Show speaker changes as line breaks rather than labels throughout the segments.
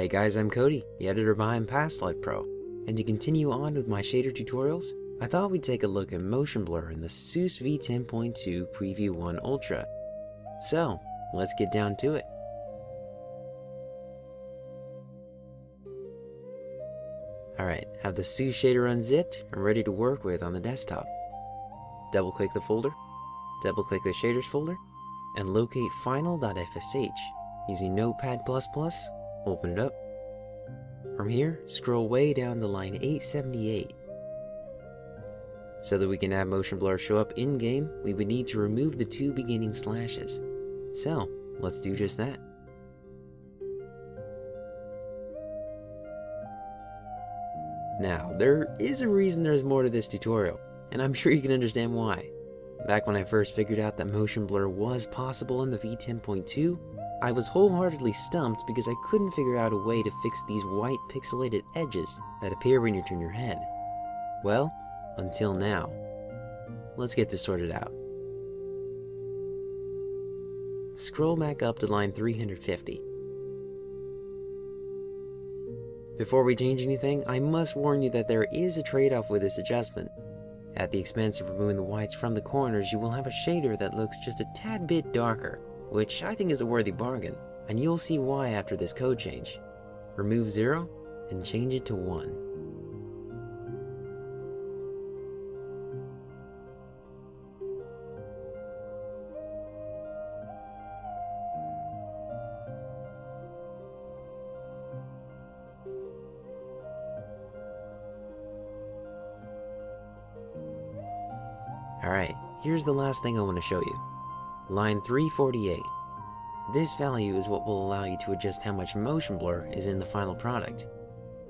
Hey guys, I'm Cody, the editor behind Past Life Pro, and to continue on with my shader tutorials, I thought we'd take a look at motion blur in the SEUS v10.2 Preview 1 Ultra. So, let's get down to it. Alright, have the SEUS shader unzipped and ready to work with on the desktop. Double click the folder, double click the shaders folder, and locate final.fsh using Notepad++, open it up. From here, scroll way down to line 878. So that we can have motion blur show up in-game, we would need to remove the two beginning slashes. So, let's do just that. Now, there is a reason there's more to this tutorial, and I'm sure you can understand why. Back when I first figured out that motion blur was possible in the V10.2, I was wholeheartedly stumped because I couldn't figure out a way to fix these white pixelated edges that appear when you turn your head. Well, until now. Let's get this sorted out. Scroll back up to line 350. Before we change anything, I must warn you that there is a trade-off with this adjustment. At the expense of removing the whites from the corners, you will have a shader that looks just a tad bit darker, which I think is a worthy bargain, and you'll see why after this code change. Remove 0 and change it to 1. Alright, here's the last thing I want to show you. Line 348. This value is what will allow you to adjust how much motion blur is in the final product.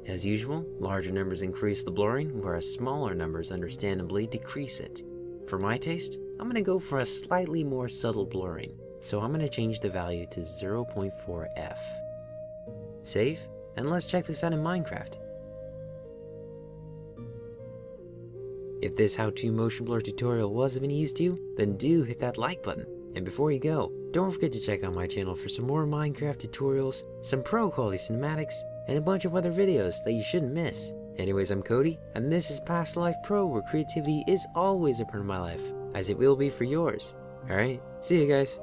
As usual, larger numbers increase the blurring, whereas smaller numbers understandably decrease it. For my taste, I'm going to go for a slightly more subtle blurring, so I'm going to change the value to 0.4f. Save, and let's check this out in Minecraft. If this how-to motion blur tutorial was of any use to you, then do hit that like button. And before you go, don't forget to check out my channel for some more Minecraft tutorials, some pro quality cinematics, and a bunch of other videos that you shouldn't miss. Anyways, I'm Cody, and this is Past Life Pro where creativity is always a part of my life, as it will be for yours. Alright, see you guys.